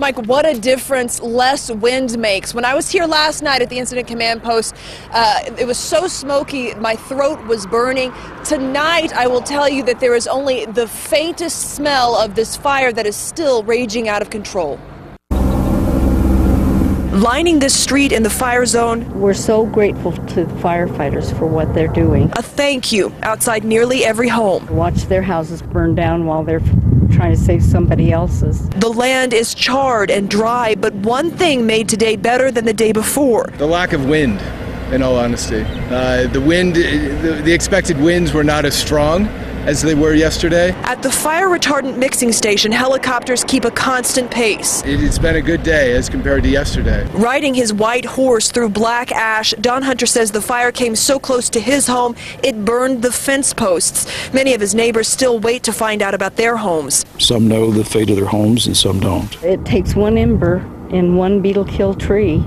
Mike, what a difference less wind makes. When I was here last night at the Incident Command Post, uh, it was so smoky, my throat was burning. Tonight, I will tell you that there is only the faintest smell of this fire that is still raging out of control. Lining this street in the fire zone, We're so grateful to the firefighters for what they're doing. a thank you outside nearly every home. Watch their houses burn down while they're trying to save somebody else's. The land is charred and dry, but one thing made today better than the day before. The lack of wind, in all honesty. Uh, the wind, the, the expected winds were not as strong as they were yesterday. At the fire retardant mixing station, helicopters keep a constant pace. It, it's been a good day as compared to yesterday. Riding his white horse through black ash, Don Hunter says the fire came so close to his home it burned the fence posts. Many of his neighbors still wait to find out about their homes. Some know the fate of their homes and some don't. It takes one ember and one beetle kill tree,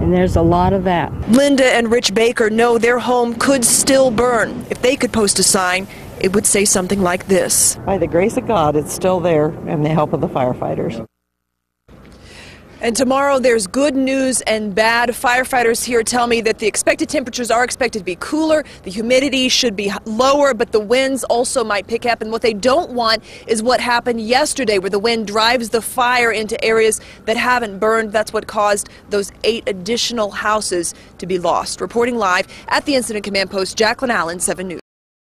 and there's a lot of that. Linda and Rich Baker know their home could still burn. If they could post a sign, it would say something like this. By the grace of God, it's still there and the help of the firefighters. And tomorrow there's good news and bad. Firefighters here tell me that the expected temperatures are expected to be cooler, the humidity should be lower, but the winds also might pick up. And what they don't want is what happened yesterday, where the wind drives the fire into areas that haven't burned. That's what caused those eight additional houses to be lost. Reporting live at the Incident Command Post, Jaclyn Allen, 7 News.